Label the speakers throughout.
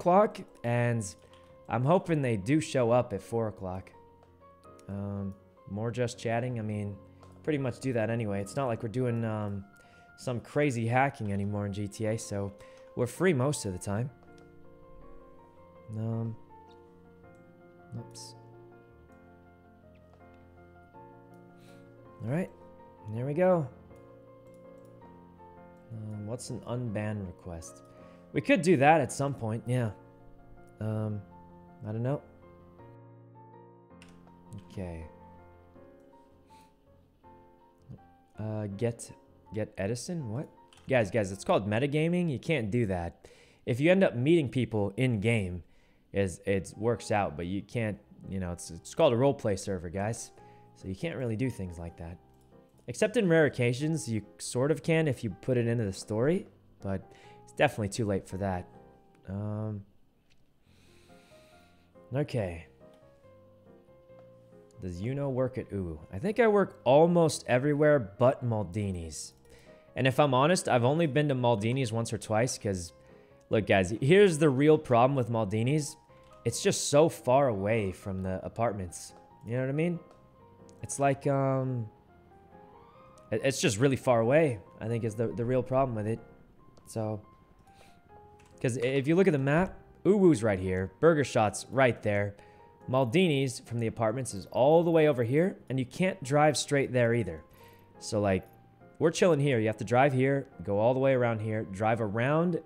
Speaker 1: o'clock, and I'm hoping they do show up at 4 o'clock. Um, more just chatting. I mean, pretty much do that anyway. It's not like we're doing um, some crazy hacking anymore in GTA, so we're free most of the time. Um, oops. All right, there we go. Um, what's an unban request? We could do that at some point, yeah. Um, I don't know. Okay. Uh, get get Edison? What? Guys, guys, it's called metagaming. You can't do that. If you end up meeting people in game, is it works out, but you can't. You know, it's it's called a roleplay server, guys. So you can't really do things like that. Except in rare occasions, you sort of can if you put it into the story, but it's definitely too late for that. Um. Okay. Does Yuno work at Uwu? I think I work almost everywhere but Maldini's. And if I'm honest, I've only been to Maldini's once or twice because, look, guys, here's the real problem with Maldini's. It's just so far away from the apartments. You know what I mean? It's like, um, it's just really far away, I think is the, the real problem with it. So, because if you look at the map, Uwu's right here, Burger Shot's right there. Maldini's from the apartments is all the way over here, and you can't drive straight there either. So, like, we're chilling here. You have to drive here, go all the way around here, drive around,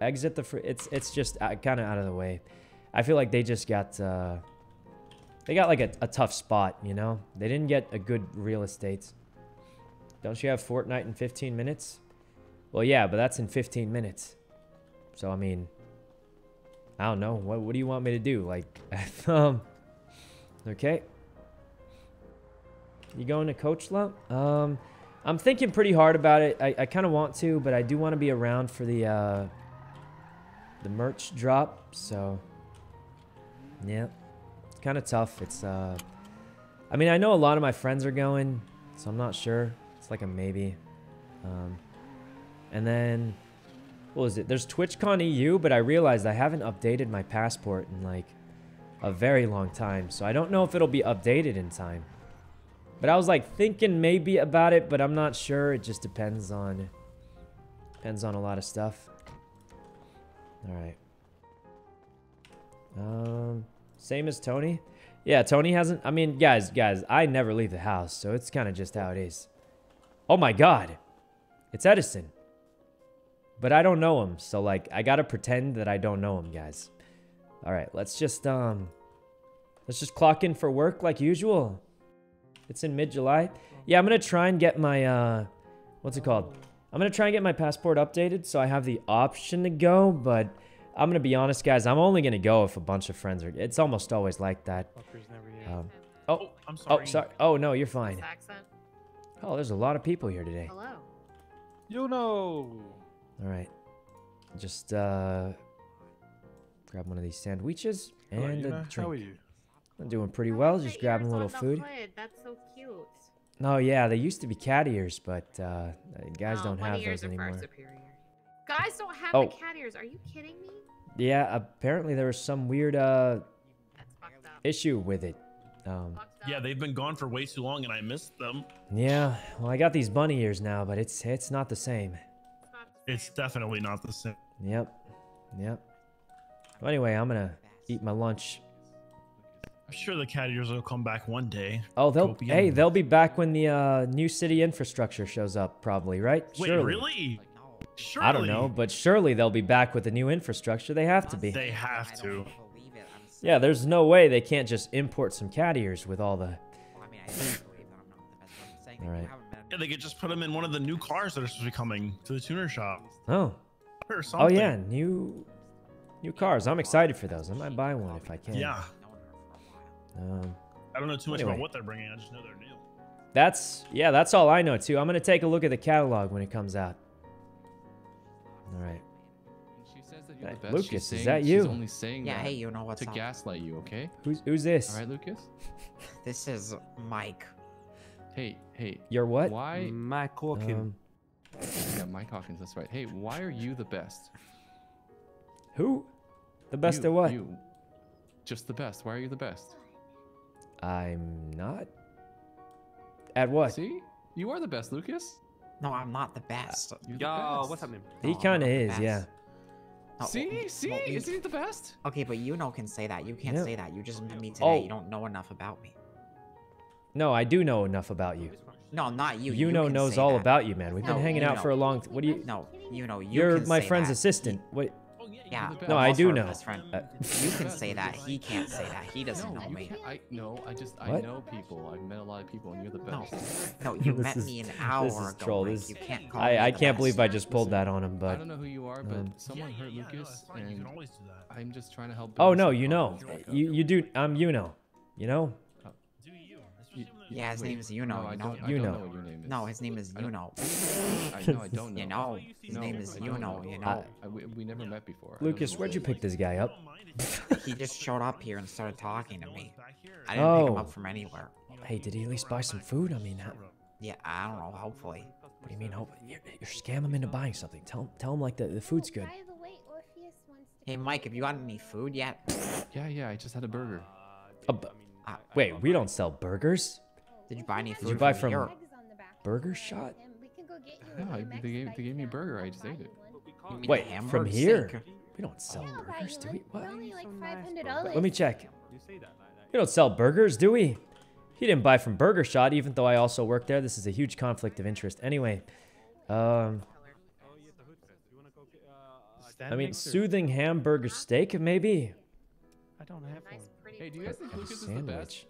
Speaker 1: exit the... It's it's just uh, kind of out of the way. I feel like they just got... Uh, they got, like, a, a tough spot, you know? They didn't get a good real estate. Don't you have Fortnite in 15 minutes? Well, yeah, but that's in 15 minutes. So, I mean... I don't know. What, what do you want me to do? Like, um... Okay. You going to Coach Lump? Um... I'm thinking pretty hard about it. I, I kind of want to, but I do want to be around for the uh, the merch drop. So, yeah, it's kind of tough. It's uh, I mean, I know a lot of my friends are going, so I'm not sure. It's like a maybe. Um, and then, what was it? There's TwitchCon EU, but I realized I haven't updated my passport in like a very long time, so I don't know if it'll be updated in time. But I was like thinking maybe about it, but I'm not sure. It just depends on depends on a lot of stuff. All right. Um, same as Tony. Yeah, Tony hasn't. I mean, guys, guys, I never leave the house, so it's kind of just how it is. Oh my God, it's Edison. But I don't know him, so like I gotta pretend that I don't know him, guys. All right, let's just um, let's just clock in for work like usual. It's in mid-July. Yeah, I'm going to try and get my, uh, what's it called? I'm going to try and get my passport updated so I have the option to go, but I'm going to be honest, guys. I'm only going to go if a bunch of friends are, it's almost always like that. Um, oh,
Speaker 2: Oh, I'm sorry.
Speaker 1: oh,
Speaker 2: sorry.
Speaker 1: sorry. Oh, no, you're fine. Oh, there's a lot of people here today.
Speaker 3: Hello.
Speaker 2: You know.
Speaker 1: All right. Just, uh, grab one of these sandwiches
Speaker 2: Hello,
Speaker 1: and a drink.
Speaker 2: How are you?
Speaker 1: I'm doing pretty
Speaker 3: Oh,
Speaker 1: well, just
Speaker 3: ears
Speaker 1: grabbing a little food.
Speaker 3: hood. That's so cute.
Speaker 1: Oh, yeah, they used to be cat ears, but, uh, guys
Speaker 3: No,
Speaker 1: don't
Speaker 3: bunny
Speaker 1: have
Speaker 3: ears
Speaker 1: those
Speaker 3: are far
Speaker 1: anymore.
Speaker 3: superior. Guys don't have
Speaker 1: Oh.
Speaker 3: the cat ears. Are you kidding me?
Speaker 1: Yeah, apparently there was some weird, uh,
Speaker 3: That's fucked up.
Speaker 1: issue with it. Um,
Speaker 2: Yeah, they've been gone for way too long, and I missed them.
Speaker 1: yeah, well, I got these bunny ears now, but it's it's not the same.
Speaker 3: It's not the
Speaker 2: It's
Speaker 3: same.
Speaker 2: definitely not the same.
Speaker 1: Yep, yep. Well, anyway, I'm gonna eat my lunch.
Speaker 2: I'm sure the cat ears will come back one day.
Speaker 1: Oh, they'll
Speaker 2: Go
Speaker 1: hey,
Speaker 2: beyond.
Speaker 1: they'll be back when the uh, new city infrastructure shows up, probably, right?
Speaker 2: Wait,
Speaker 1: surely.
Speaker 2: really? Surely.
Speaker 1: I don't know, but surely they'll be back with the new infrastructure. They have to be.
Speaker 2: They have to.
Speaker 1: Yeah, there's no way they can't just import some cat ears with all the. All right.
Speaker 2: Yeah, they could just put them in one of the new cars that are supposed to be coming to the tuner shop
Speaker 1: Oh,
Speaker 2: or
Speaker 1: oh yeah, new, new cars. I'm excited for those. I might buy one if I can.
Speaker 2: Yeah.
Speaker 1: Um,
Speaker 2: I don't know too much
Speaker 1: Anyway.
Speaker 2: about what they're bringing. I just know they're new.
Speaker 1: That's yeah, that's all I know too. I'm gonna take a look at the catalog when it comes out. All right.
Speaker 4: She says that you're
Speaker 1: Hey. Lucas,
Speaker 4: she's
Speaker 1: is
Speaker 4: saying,
Speaker 1: that
Speaker 4: She's
Speaker 1: you?
Speaker 4: only saying
Speaker 5: Yeah,
Speaker 4: that
Speaker 5: hey, you know what's
Speaker 4: to
Speaker 5: up?
Speaker 4: gaslight you, okay?
Speaker 1: Who's who's this?
Speaker 4: All right, Lucas.
Speaker 5: This is Mike.
Speaker 4: Hey, hey.
Speaker 1: You're what?
Speaker 4: Why?
Speaker 6: Mac Hawkins.
Speaker 1: Um,
Speaker 4: Yeah, Mike Hawkins. That's right. Hey, why are you the best?
Speaker 1: who? The best
Speaker 4: you,
Speaker 1: at what?
Speaker 4: You. Just the best. Why are you the best?
Speaker 1: I'm not. At what?
Speaker 4: See? You are the best, Lucas.
Speaker 5: No, I'm not the best.
Speaker 4: You're the
Speaker 6: Yo,
Speaker 4: best.
Speaker 6: what's happening?
Speaker 1: He
Speaker 5: No,
Speaker 1: kind of is, yeah.
Speaker 5: No,
Speaker 4: See?
Speaker 5: well,
Speaker 4: See?
Speaker 5: well,
Speaker 4: isn't he the best?
Speaker 5: Okay, but you know can say that. You can't
Speaker 1: Yeah.
Speaker 5: say that. You just met me today.
Speaker 1: Oh.
Speaker 5: You don't know enough about me.
Speaker 1: No, I do know enough about you.
Speaker 5: No, not you.
Speaker 1: You, know knows all
Speaker 5: that.
Speaker 1: about you, man. We've been hanging out
Speaker 5: know.
Speaker 1: for a long. What do you?
Speaker 5: No, you know. You
Speaker 1: You're
Speaker 5: can
Speaker 1: my
Speaker 5: say
Speaker 1: friend's
Speaker 5: that.
Speaker 1: assistant. What?
Speaker 2: Oh yeah,
Speaker 5: Yeah.
Speaker 4: the best.
Speaker 1: No,
Speaker 5: I'm
Speaker 1: I
Speaker 5: also
Speaker 1: do know.
Speaker 5: friend.
Speaker 1: Uh,
Speaker 5: You can say that. He can't say that. He doesn't
Speaker 4: No,
Speaker 5: know me.
Speaker 4: I no. I just I know people. I've met a lot of people, and you're the best.
Speaker 5: no, you met
Speaker 1: is-
Speaker 5: me an hour
Speaker 1: this is
Speaker 5: ago.
Speaker 1: troll.
Speaker 5: Mike.
Speaker 1: This-
Speaker 5: you can't call me
Speaker 1: I I can't believe. I just pulled
Speaker 4: Listen,
Speaker 1: that on him, but
Speaker 4: I
Speaker 1: but
Speaker 4: don't know who you are, but
Speaker 1: um,
Speaker 4: someone
Speaker 2: yeah,
Speaker 4: hurt
Speaker 2: yeah,
Speaker 4: Lucas,
Speaker 2: it's fine. You
Speaker 4: and
Speaker 2: can always do that.
Speaker 4: I'm just trying to help.
Speaker 1: oh no, you know,
Speaker 4: confidence back up.
Speaker 1: you you do. I'm you know, you know.
Speaker 5: Yeah, his
Speaker 4: Wait,
Speaker 5: name is Yuno.
Speaker 4: no,
Speaker 5: you
Speaker 4: I
Speaker 5: know.
Speaker 4: don't, I
Speaker 1: You
Speaker 4: don't
Speaker 1: know.
Speaker 4: know what your name is.
Speaker 5: No, his name is
Speaker 4: I don't-
Speaker 5: Yuno.
Speaker 4: I know. I don't know.
Speaker 5: You know. His
Speaker 4: No,
Speaker 5: name is
Speaker 4: I don't
Speaker 5: Yuno. You know.
Speaker 4: I, we, we never met before.
Speaker 1: Lucas, where'd you pick this guy up?
Speaker 2: don't mind if you-
Speaker 5: He just showed up here and started talking to me.
Speaker 2: Back here.
Speaker 5: I didn't pick him
Speaker 1: Oh.
Speaker 5: up from anywhere.
Speaker 1: Hey, did he at least buy some food? I mean, how,
Speaker 5: Yeah, I don't know. Hopefully.
Speaker 1: what do you mean? Hope you're, you're scamming him into buying something. Tell him, tell him like the, the food's good.
Speaker 3: By the way, Orpheus wants to
Speaker 5: Hey, Mike, have you got any food yet?
Speaker 4: Yeah, yeah. I just had a burger.
Speaker 1: Uh, bu-
Speaker 5: Uh,
Speaker 1: wait, we don't sell burgers.
Speaker 5: Did you buy any
Speaker 3: Did
Speaker 1: you buy from-
Speaker 5: here?
Speaker 1: Burger Shot?
Speaker 4: No, I- they gave- they gave me a burger, I just ate it.
Speaker 1: Wait,
Speaker 5: the
Speaker 1: from here?
Speaker 5: steak?
Speaker 1: We don't sell burgers, do we? What?
Speaker 3: Like
Speaker 6: So nice,
Speaker 3: five hundred
Speaker 6: bro.
Speaker 3: dollars.
Speaker 1: Let me check.
Speaker 6: You say that like that.
Speaker 1: We don't sell burgers, do we? He didn't buy from Burger Shot, even though I also work there. This is a huge conflict of interest. Anyway, um,
Speaker 6: yeah, the Hood Fest. You wanna go get,
Speaker 1: I mean, soothing hamburger steak, maybe.
Speaker 6: I don't have one.
Speaker 3: Nice, pretty
Speaker 4: Hey, do you guys think
Speaker 1: A
Speaker 4: Lucas is the best?
Speaker 1: sandwich.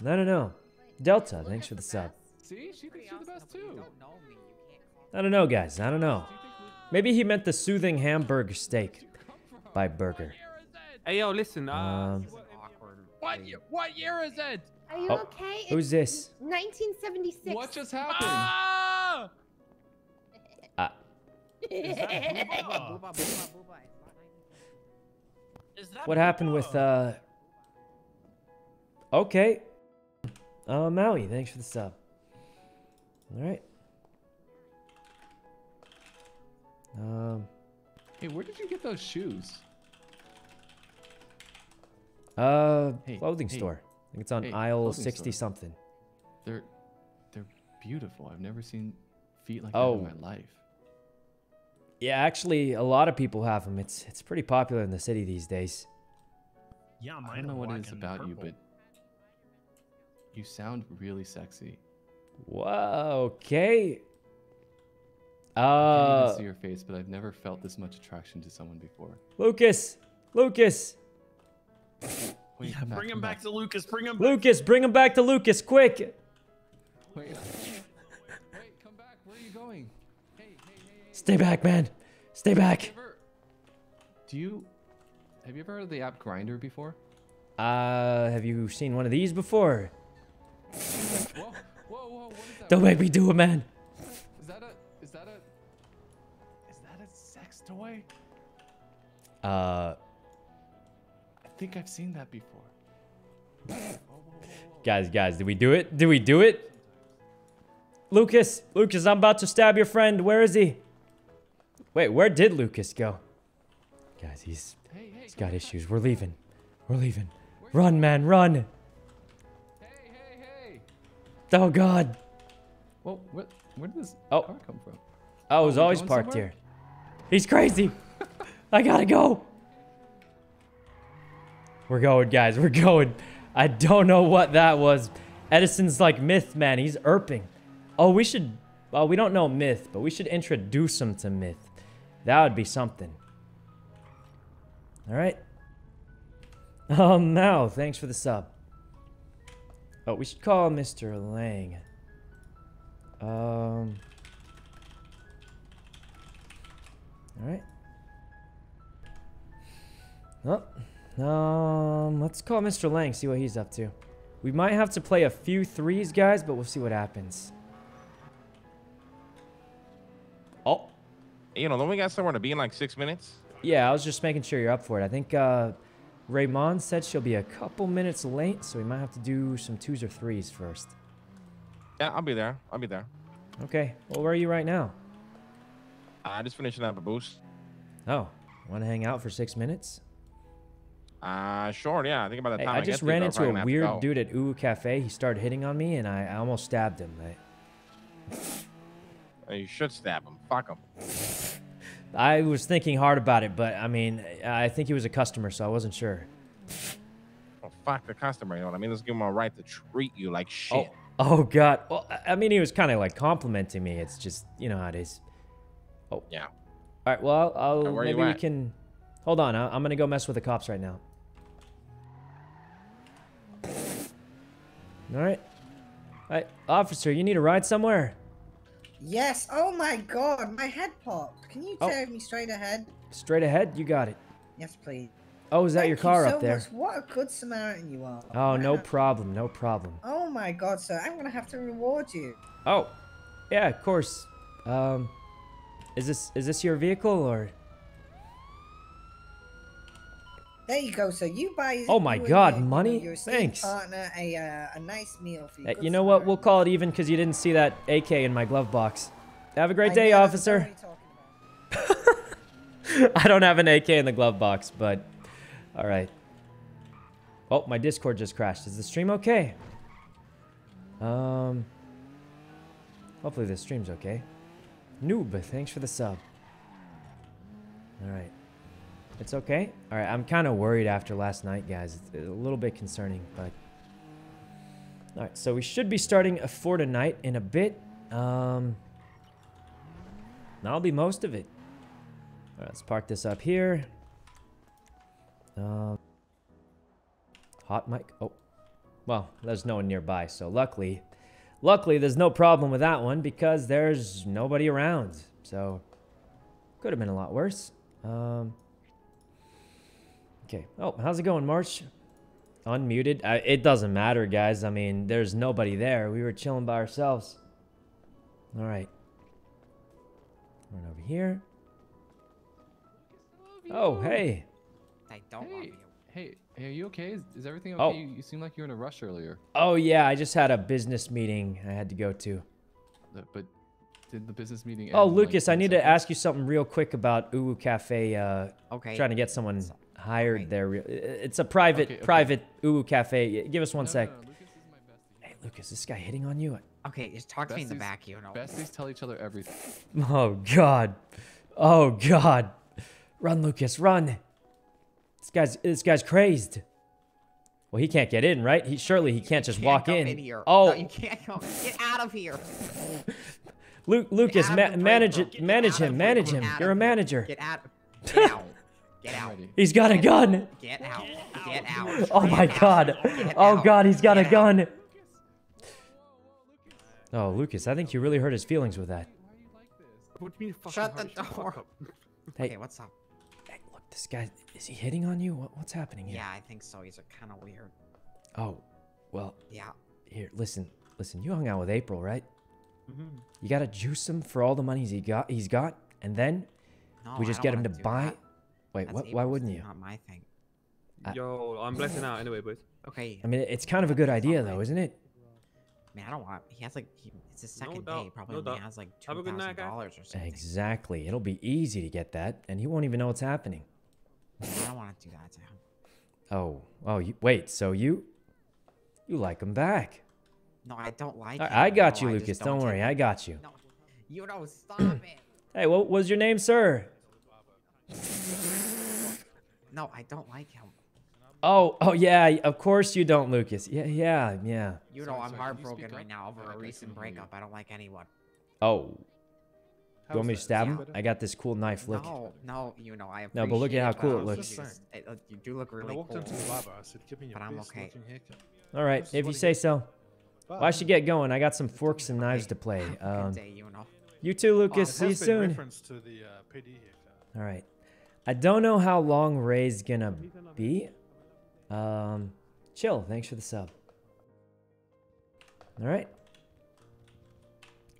Speaker 1: No, no, no. Delta, thanks for the sub.
Speaker 4: See, she thinks you're the best too.
Speaker 1: I don't know, guys. I don't know.
Speaker 4: Do you think Lu-
Speaker 1: Maybe he meant the soothing hamburger steak by Burger.
Speaker 6: Hey, yo, listen. Uh,
Speaker 1: Um,
Speaker 4: What year? What year is it?
Speaker 3: Are you
Speaker 1: Oh,
Speaker 3: okay?
Speaker 1: Who's this?
Speaker 3: 1976.
Speaker 4: What just happened?
Speaker 6: ah!
Speaker 1: Uh,
Speaker 2: Is that Booba? Is that
Speaker 1: what happened with, uh... Okay. Uh, Maui, thanks for the sub. Alright. Um...
Speaker 4: Hey, where did you get those shoes?
Speaker 1: Uh,
Speaker 4: Hey,
Speaker 1: clothing
Speaker 4: hey,
Speaker 1: store. I think it's on
Speaker 4: hey,
Speaker 1: aisle 60
Speaker 4: store.
Speaker 1: something.
Speaker 4: They're they're beautiful. I've never seen feet like
Speaker 1: Oh.
Speaker 4: that in my life.
Speaker 1: Yeah, actually, a lot of people have them. It's it's pretty popular in the city these days.
Speaker 2: Yeah,
Speaker 4: I don't know what it is
Speaker 2: black
Speaker 4: is about you, but you sound really sexy.
Speaker 1: Whoa, okay.
Speaker 4: I can't
Speaker 1: Uh,
Speaker 4: even see your face, but I've never felt this much attraction to someone before.
Speaker 1: Lucas, Lucas,
Speaker 4: Wait,
Speaker 2: Yeah, bring him
Speaker 4: come
Speaker 2: back to Lucas. Bring him.
Speaker 1: Lucas, bring him back to Lucas, quick.
Speaker 4: Wait, wait, come back. Where are you going? Hey, hey, hey, hey.
Speaker 1: Stay back, man. Stay back.
Speaker 4: Do you have you ever heard of the app Grindr before?
Speaker 1: Uh, have you seen one of these before?
Speaker 4: Whoa, whoa, whoa! What is that?
Speaker 1: Don't make me do it, man.
Speaker 4: Is that a is that a is that a sex toy?
Speaker 1: Uh,
Speaker 4: I think I've seen that before. Whoa,
Speaker 1: guys, guys, did we do it? Did we do it? Lucas, Lucas, I'm about to stab your friend. Where is he? Wait, where did Lucas go? Guys, he's
Speaker 4: Hey, hey,
Speaker 1: he's got issues. We're leaving. We're leaving. Run, man, run. Oh God.
Speaker 4: Well, what? Where did this
Speaker 1: Oh.
Speaker 4: car come from?
Speaker 1: Oh, it was always parked
Speaker 4: somewhere?
Speaker 1: here. He's crazy. I gotta go. We're going, guys. We're going. I don't know what that was. Edison's like myth, man. He's erping. Oh, we should. Well, we don't know myth, but we should introduce him to myth. That would be something. All right. Um, Mao, thanks for the sub. Oh, we should call Mr. Lang. Um. All right. Oh, um, let's call Mr. Lang, see what he's up to. We might have to play a few threes, guys, but we'll see what happens. Oh,
Speaker 7: You know, don't we got somewhere to be in like six minutes?
Speaker 1: yeah, I was just making sure you're up for it. I think uh, Raymond said she'll be a couple minutes late, so we might have to do some twos or threes first.
Speaker 7: Yeah, I'll be there. I'll be there.
Speaker 1: Okay, well, where are you right now?
Speaker 7: I just finishing up a boost.
Speaker 1: Oh, want to hang out for six minutes?
Speaker 7: Uh, sure. Yeah. I think by the
Speaker 1: Hey,
Speaker 7: time
Speaker 1: I
Speaker 7: I,
Speaker 1: just
Speaker 7: get to you,
Speaker 1: ran into a
Speaker 7: gonna have to
Speaker 1: weird dude at Uwu Cafe. He started hitting on me, and I, I almost stabbed him. I,
Speaker 7: Uh, You should stab him. Fuck him.
Speaker 1: I was thinking hard about it, but I mean, I think he was a customer, so I wasn't sure.
Speaker 7: Well, fuck the customer. You know what I mean? Let's give him a right to treat you like oh, shit.
Speaker 1: Oh, oh God. Well, I- mean, he was kind of like complimenting me. It's just, you know how it is. Oh.
Speaker 7: Yeah.
Speaker 1: All right. Well, I'll,
Speaker 7: you
Speaker 1: maybe we can. Hold on. I'm gonna go mess with the cops right now. All right. All right, officer. You need a ride somewhere?
Speaker 8: Yes. Oh my god, my head popped. Can you
Speaker 1: Oh.
Speaker 8: me straight ahead?
Speaker 1: Straight ahead. You got it.
Speaker 8: Yes, please.
Speaker 1: Oh, is that your
Speaker 8: Thank
Speaker 1: car
Speaker 8: you so
Speaker 1: up there?
Speaker 8: Much. What a good Samaritan you are.
Speaker 1: Oh, no problem. No problem.
Speaker 8: Oh my god, sir. I'm gonna have to reward you.
Speaker 1: Oh, yeah, of course. Um, is this is this your vehicle or?
Speaker 8: There you go, So You buy.
Speaker 1: Oh my God, money?
Speaker 8: Your
Speaker 1: Thanks.
Speaker 8: Partner, a uh, a nice meal for you.
Speaker 1: Uh, you know what? We'll call it even because you didn't see that AK in my glove box. Have a great
Speaker 8: I
Speaker 1: day,
Speaker 8: know,
Speaker 1: officer.
Speaker 8: I'm talking about.
Speaker 1: I don't have an AK in the glove box, but all right. Oh, my Discord just crashed. Is the stream okay? Um, hopefully the stream's okay. Noob, thanks for the sub. All right. It's okay. All right, I'm kind of worried after last night, guys. It's a little bit concerning, but all right. So we should be starting a for tonight in a bit. Um, that'll be most of it. All right, let's park this up here. Um, hot mic. Oh, well, there's no one nearby, so luckily, luckily there's no problem with that one because there's nobody around. So could have been a lot worse. Um, okay. Oh, how's it going, March? Unmuted. Uh, it doesn't matter, guys. I mean, there's nobody there. We were chilling by ourselves. All right. Run over here. Oh, hey.
Speaker 5: I don't love
Speaker 4: Hey,
Speaker 5: you.
Speaker 4: hey, hey, are you okay? Is, is everything okay?
Speaker 1: Oh.
Speaker 4: You, you seem like you were in a rush earlier.
Speaker 1: Oh yeah, I just had a business meeting I had to go to.
Speaker 4: But did the business meeting?
Speaker 1: Oh,
Speaker 4: end in, like,
Speaker 1: Lucas, I
Speaker 4: 10
Speaker 1: need to ask you something real quick about Uwu Cafe. Uh,
Speaker 5: Okay.
Speaker 1: trying to get someone
Speaker 5: So-
Speaker 1: hired
Speaker 5: okay.
Speaker 1: there. It's a private,
Speaker 4: Okay, okay.
Speaker 1: private Uwu Cafe. Give us one
Speaker 4: No, no,
Speaker 1: sec.
Speaker 4: no, Lucas is my.
Speaker 1: Hey, Lucas, this guy hitting on you?
Speaker 5: Okay, just talk to me in the
Speaker 4: Besties-
Speaker 5: back, you know.
Speaker 4: Besties tell each other everything.
Speaker 1: Oh God, oh God, run, Lucas, run! This guy's this guy's crazed. Well, he can't get in, right? He surely he can't just
Speaker 5: Can't
Speaker 1: walk
Speaker 5: come
Speaker 1: in.
Speaker 5: here.
Speaker 1: Oh,
Speaker 5: No, you can't come. Get out of here.
Speaker 1: Lu- Lucas,
Speaker 5: out
Speaker 1: ma-
Speaker 5: of the break
Speaker 1: manage it, manage him, manage him. You're a manager.
Speaker 5: Get out. Get out. Get out.
Speaker 1: He's got a gun.
Speaker 5: out. Get out. Get out.
Speaker 1: Oh my
Speaker 5: Get
Speaker 1: God!
Speaker 5: Get
Speaker 1: Oh
Speaker 5: out.
Speaker 1: God, he's got a
Speaker 5: Get out.
Speaker 1: gun. Oh, Lucas, I think you really hurt his feelings with that.
Speaker 6: What do you mean fucking
Speaker 5: Shut the door.
Speaker 6: fuck up.
Speaker 1: Hey,
Speaker 5: Okay, what's up?
Speaker 1: hey, look, this guy is he hitting on you? What, what's happening here?
Speaker 5: Yeah, I think so. He's kind of weird.
Speaker 1: Oh, well,
Speaker 5: Yeah.
Speaker 1: here, listen, listen. You hung out with April, right?
Speaker 6: Mm -hmm.
Speaker 1: You gotta juice him for all the monies he got. He's got, and then
Speaker 5: No,
Speaker 1: we just get him to buy.
Speaker 5: that.
Speaker 1: Wait, what? Why wouldn't you?
Speaker 5: Not my thing.
Speaker 1: I-
Speaker 6: Yo, I'm blessing out anyway, boys.
Speaker 5: Okay.
Speaker 1: I mean, it's kind of a good idea, though, isn't it?
Speaker 5: Man, I don't want. He has like. He, it's his
Speaker 6: No
Speaker 5: second
Speaker 6: doubt,
Speaker 5: day. Probably
Speaker 6: no
Speaker 5: only
Speaker 6: doubt.
Speaker 5: has like
Speaker 6: Have
Speaker 5: two
Speaker 6: a good night,
Speaker 5: thousand
Speaker 6: guy.
Speaker 5: dollars or something.
Speaker 1: Exactly. It'll be easy to get that, and he won't even know what's happening.
Speaker 5: I don't want to do that to him.
Speaker 1: Oh, oh, you, wait. So you, you like him back?
Speaker 5: No, I don't like.
Speaker 1: I,
Speaker 5: him.
Speaker 1: I got
Speaker 5: No,
Speaker 1: you,
Speaker 5: I
Speaker 1: Lucas. Don't
Speaker 5: take
Speaker 1: worry. I got you.
Speaker 5: No, you know, stop it.
Speaker 1: Hey, what was your name, sir?
Speaker 5: No, I don't like him.
Speaker 1: Oh, oh yeah. Of course you don't, Lucas. Yeah, yeah, yeah.
Speaker 5: You
Speaker 4: Sorry,
Speaker 5: know, I'm
Speaker 4: sorry,
Speaker 5: heartbroken right
Speaker 4: up?
Speaker 5: now over
Speaker 4: I
Speaker 5: a
Speaker 4: couldn't
Speaker 5: recent
Speaker 4: hear you.
Speaker 5: breakup. I don't like anyone.
Speaker 1: Oh, you want me to stab him?
Speaker 6: better?
Speaker 1: I got this cool knife. Look.
Speaker 5: No, no, you know, I have
Speaker 1: No, but look at how cool it
Speaker 5: but
Speaker 1: looks.
Speaker 5: you it- uh, You do look
Speaker 6: When I
Speaker 5: really
Speaker 6: walked
Speaker 5: cool.
Speaker 6: into the barber, I said, "Give me your
Speaker 5: But I'm okay.
Speaker 1: All right, if you say so. Well, I should get going. I got some forks and knives to play. Um,
Speaker 5: day, you know.
Speaker 1: you too,
Speaker 6: Oh,
Speaker 1: Lucas.
Speaker 6: it
Speaker 1: See you soon.
Speaker 6: to the uh, PD haircut.
Speaker 1: All right. I don't know how long Ray's gonna be. Um, chill. Thanks for the sub. All right.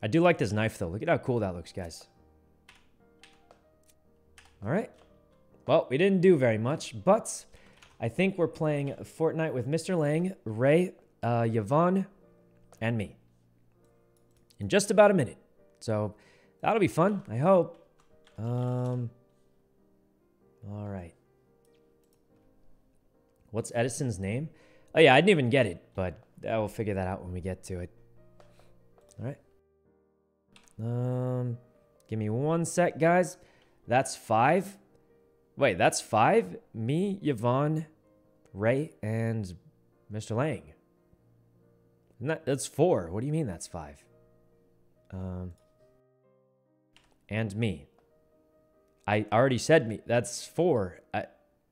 Speaker 1: I do like this knife though. Look at how cool that looks, guys. All right. Well, we didn't do very much, but I think we're playing Fortnite with Mr. Lang, Ray, uh, Yvonne, and me. In just about a minute. So that'll be fun, I hope. Um, all right. What's Edison's name? Oh yeah, I didn't even get it, but I will figure that out when we get to it. All right. Um, give me one sec, guys. That's five. Wait, that's five. Me, Yvonne, Ray, and Mr. Lang. That, that's four. What do you mean that's five? Um, and me. I already said me. That's four. I,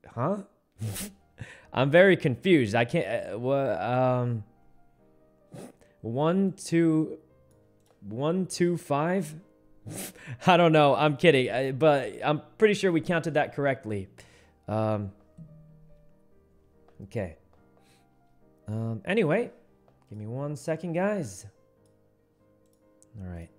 Speaker 1: huh? I'm very confused. I can't. Uh, wha- um, one, two, one, two, five. I don't know. I'm kidding, I, but I'm pretty sure we counted that correctly. Um, okay. Um, anyway, give me one second, guys. All right.